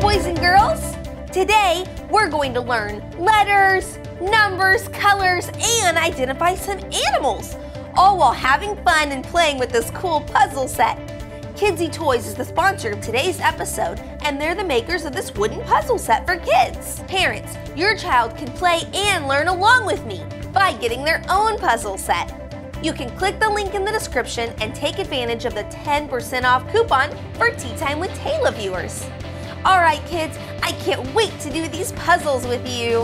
Boys and girls! Today, we're going to learn letters, numbers, colors, and identify some animals, all while having fun and playing with this cool puzzle set. Kidzzy Toys is the sponsor of today's episode, and they're the makers of this wooden puzzle set for kids. Parents, your child can play and learn along with me by getting their own puzzle set. You can click the link in the description and take advantage of the 10% off coupon for Tea Time with Tayla viewers. All right, kids, I can't wait to do these puzzles with you.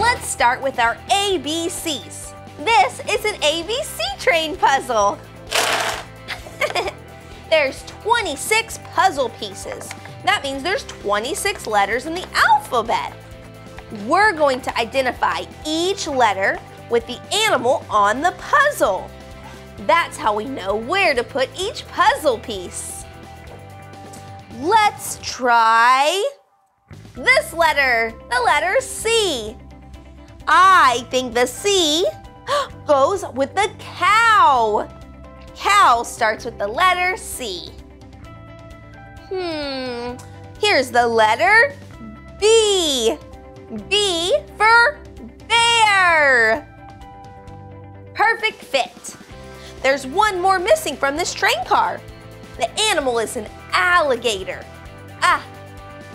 Let's start with our ABCs. This is an ABC train puzzle. there's 26 puzzle pieces. That means there's 26 letters in the alphabet. We're going to identify each letter with the animal on the puzzle. That's how we know where to put each puzzle piece. Let's try this letter, the letter C. I think the C goes with the cow. Cow starts with the letter C. Hmm, here's the letter B. B for bear. Perfect fit. There's one more missing from this train car. The animal is an alligator. Ah,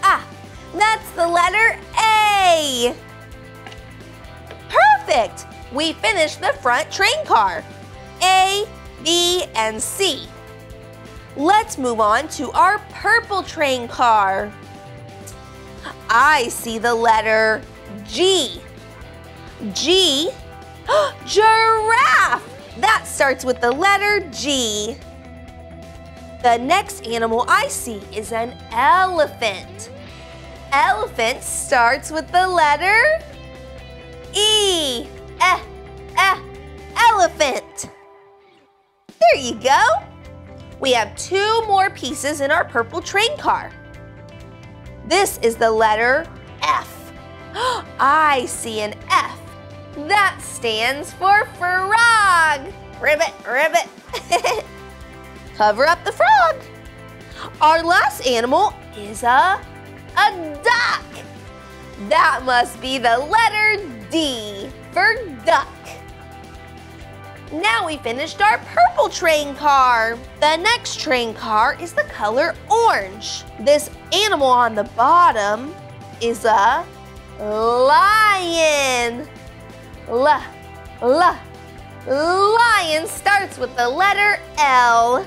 ah, that's the letter A. Perfect. We finished the front train car. A, B, and C. Let's move on to our purple train car. I see the letter G. G, giraffe. That starts with the letter G. The next animal I see is an elephant. Elephant starts with the letter E. Eh, eh, elephant. There you go. We have two more pieces in our purple train car. This is the letter F. I see an F. That stands for frog. Ribbit, ribbit. Cover up the frog. Our last animal is a, a duck. That must be the letter D for duck. Now we finished our purple train car. The next train car is the color orange. This animal on the bottom is a lion. L, L, lion starts with the letter L.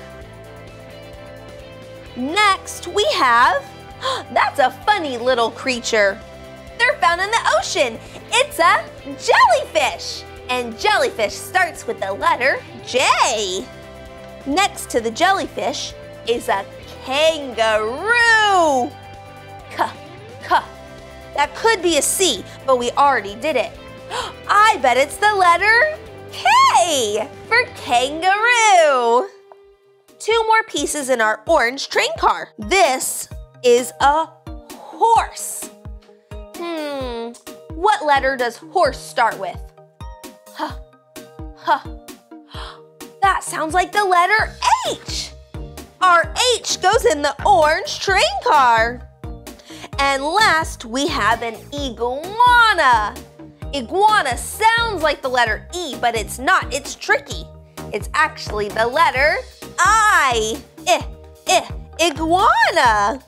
Next we have, that's a funny little creature. They're found in the ocean. It's a jellyfish and jellyfish starts with the letter J. Next to the jellyfish is a kangaroo. K, K. That could be a C, but we already did it. I bet it's the letter K for kangaroo. Two more pieces in our orange train car. This is a horse. Hmm, what letter does horse start with? Huh. Huh. That sounds like the letter H. Our H goes in the orange train car. And last, we have an iguana. Iguana sounds like the letter E, but it's not. It's tricky. It's actually the letter I. I, I, iguana.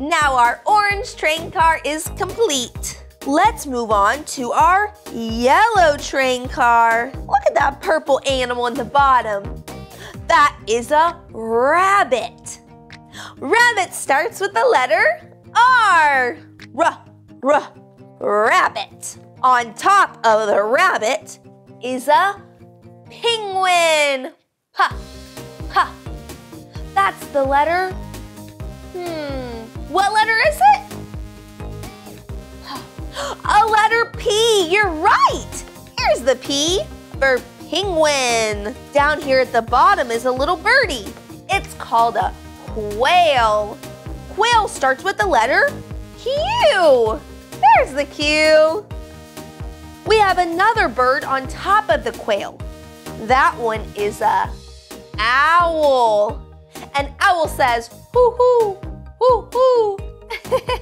Now our orange train car is complete. Let's move on to our yellow train car. Look at that purple animal in the bottom. That is a rabbit. Rabbit starts with the letter R. R, R, rabbit. On top of the rabbit is a penguin. Ha, ha. That's the letter. Hmm, what letter is it? A letter P, you're right. Here's the P for penguin. Down here at the bottom is a little birdie. It's called a quail. Quail starts with the letter Q. There's the Q. We have another bird on top of the quail. That one is a owl. And owl says, hoo hoo, hoo hoo.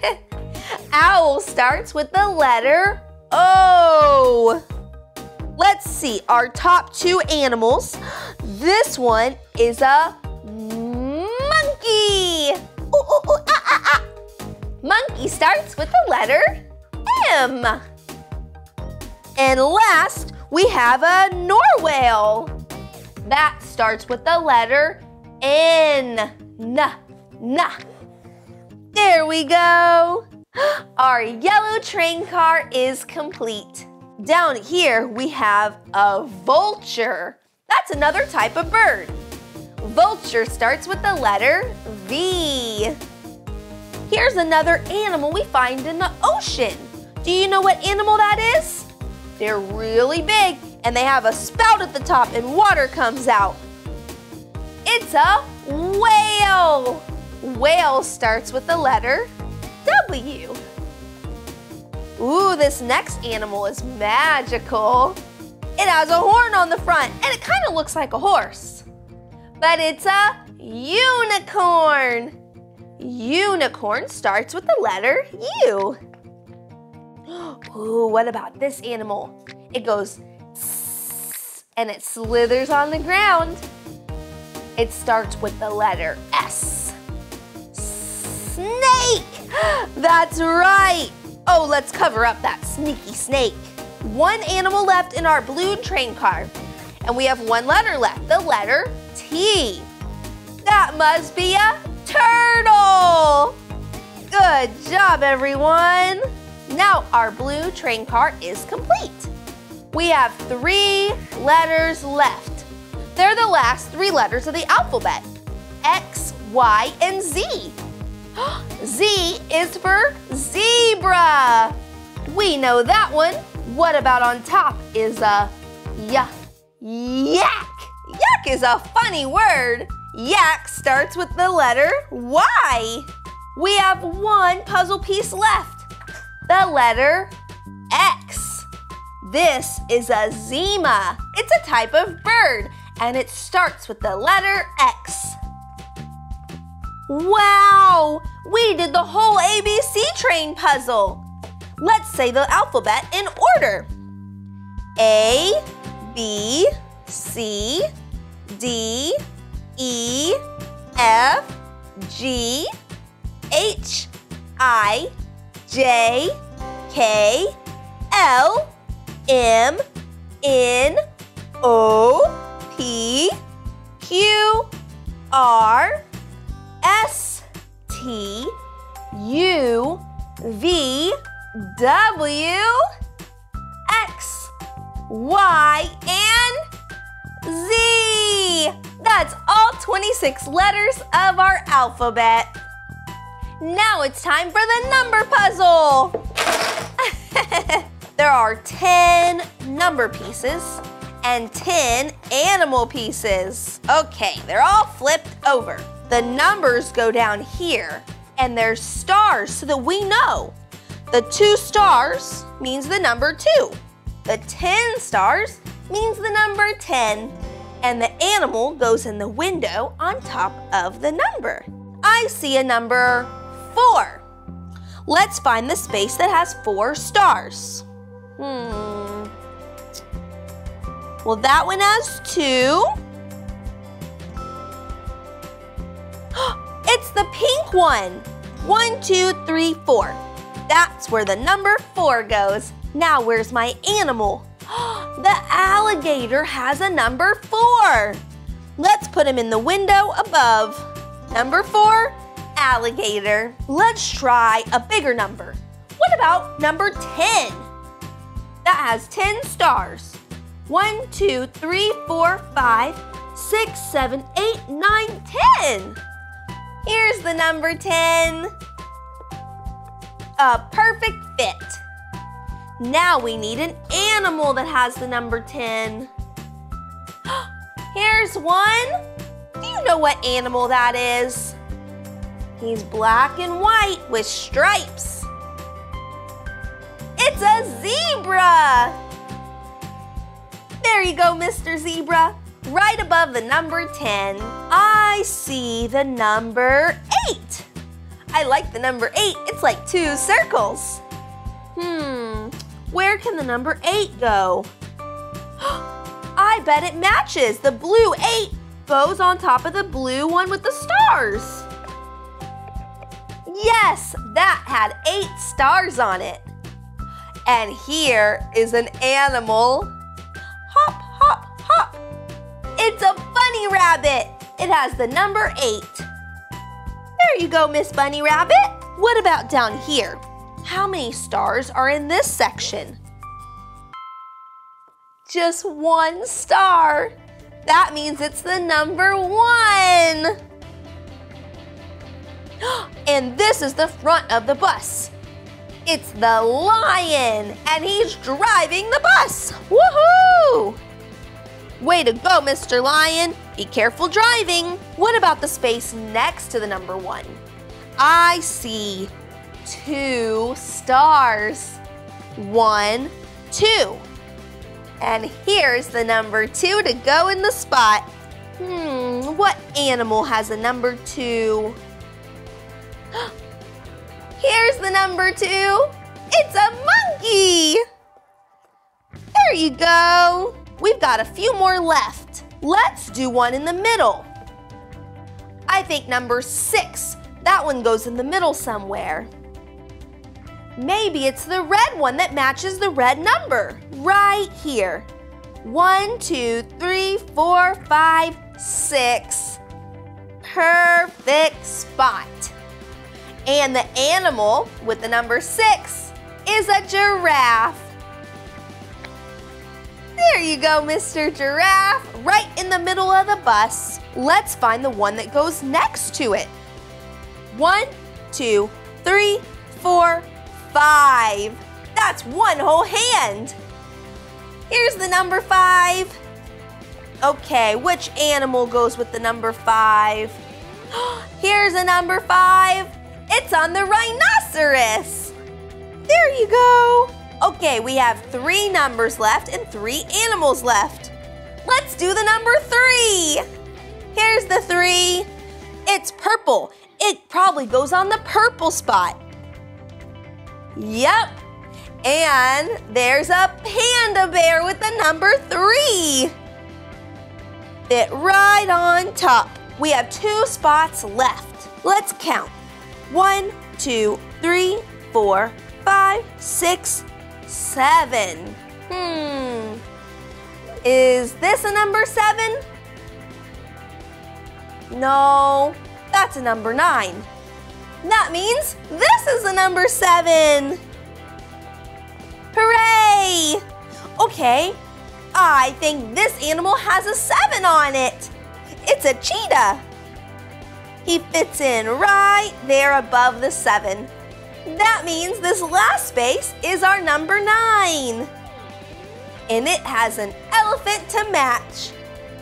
owl starts with the letter O. Let's see, our top two animals. This one is a monkey. Ooh, ooh, ooh, ah, ah, ah. Monkey starts with the letter M. And last, we have a narwhal. That starts with the letter N. N. N. There we go. Our yellow train car is complete. Down here, we have a vulture. That's another type of bird. Vulture starts with the letter V. Here's another animal we find in the ocean. Do you know what animal that is? They're really big and they have a spout at the top and water comes out. It's a whale. Whale starts with the letter W. Ooh, this next animal is magical. It has a horn on the front and it kind of looks like a horse. But it's a unicorn. Unicorn starts with the letter U. Ooh, what about this animal? It goes sss and it slithers on the ground. It starts with the letter S. Snake! That's right! Oh, let's cover up that sneaky snake. One animal left in our blue train car. And we have one letter left, the letter T. That must be a turtle! Good job, everyone! Now our blue train car is complete. We have three letters left. They're the last three letters of the alphabet. X, Y, and Z. Z is for zebra. We know that one. What about on top is a y, yak. Yak is a funny word. Yak starts with the letter Y. We have one puzzle piece left. The letter X. This is a xema. It's a type of bird and it starts with the letter X. Wow! We did the whole ABC train puzzle. Let's say the alphabet in order. A, B, C, D, E, F, G, H, I, J, K, L, M, N, O, P, Q, R, S, T, U, V, W, X, Y, and Z. That's all 26 letters of our alphabet. Now it's time for the number puzzle. there are 10 number pieces and 10 animal pieces. Okay, they're all flipped over. The numbers go down here and there's stars so that we know. The two stars means the number two. The 10 stars means the number 10. And the animal goes in the window on top of the number. I see a number four. Let's find the space that has four stars. Hmm. Well, that one has two. It's the pink one. One, two, three, four. That's where the number four goes. Now where's my animal? the alligator has a number four. Let's put him in the window above. Number four, alligator. Let's try a bigger number. What about number 10? That has 10 stars. One, two, three, four, five, six, seven, eight, nine, ten. Here's the number 10. A perfect fit. Now we need an animal that has the number 10. Here's one. Do you know what animal that is? He's black and white with stripes. It's a zebra. There you go, Mr. Zebra. Right above the number 10. I see the number eight. I like the number eight. It's like two circles. Hmm, where can the number eight go? I bet it matches. The blue eight goes on top of the blue one with the stars. Yes, that had eight stars on it. And here is an animal. Hop, hop, hop. It's a bunny rabbit. It has the number eight. There you go, Miss Bunny Rabbit. What about down here? How many stars are in this section? Just one star. That means it's the number one. And this is the front of the bus. It's the lion, and he's driving the bus. Woohoo! Way to go, Mr. Lion. Be careful driving. What about the space next to the number one? I see two stars. One, two. And here's the number two to go in the spot. Hmm, what animal has a number two? Here's the number two. It's a monkey. There you go. We've got a few more left. Let's do one in the middle. I think number six. That one goes in the middle somewhere. Maybe it's the red one that matches the red number. Right here. One, two, three, four, five, six. Perfect spot. And the animal with the number six is a giraffe. There you go, Mr. Giraffe, right in the middle of the bus. Let's find the one that goes next to it. One, two, three, four, five. That's one whole hand. Here's the number five. Okay, which animal goes with the number five? Here's a number five. It's on the rhinoceros. There you go. Okay, we have three numbers left and three animals left. Let's do the number three. Here's the three. It's purple. It probably goes on the purple spot. Yep. And there's a panda bear with the number three. Fit right on top. We have two spots left. Let's count. One, two, three, four, five, six, seven. Hmm. Is this a number seven? No, that's a number nine. That means this is a number seven. Hooray! Okay, I think this animal has a seven on it. It's a cheetah. He fits in right there above the seven. That means this last space is our number nine. And it has an elephant to match.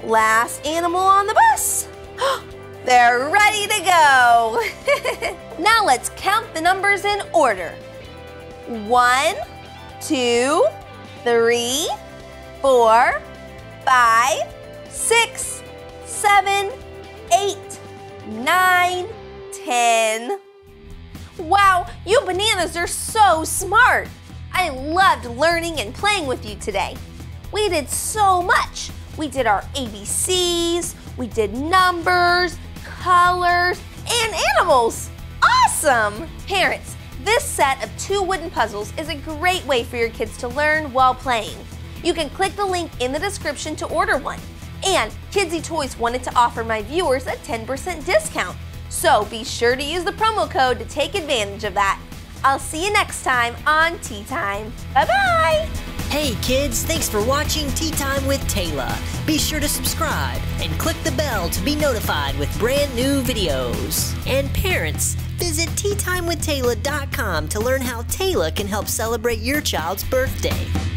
Last animal on the bus. They're ready to go. now let's count the numbers in order. One, two, three, four, five, six, seven, eight, nine, ten. Wow, you bananas are so smart. I loved learning and playing with you today. We did so much. We did our ABCs, we did numbers, colors, and animals. Awesome! Parents, this set of two wooden puzzles is a great way for your kids to learn while playing. You can click the link in the description to order one. And Kidzzy Toys wanted to offer my viewers a 10% discount. So be sure to use the promo code to take advantage of that. I'll see you next time on Tea Time. Bye bye! Hey kids, thanks for watching Tea Time with Tayla. Be sure to subscribe and click the bell to be notified with brand new videos. And parents, visit teatimewithtayla.com to learn how Tayla can help celebrate your child's birthday.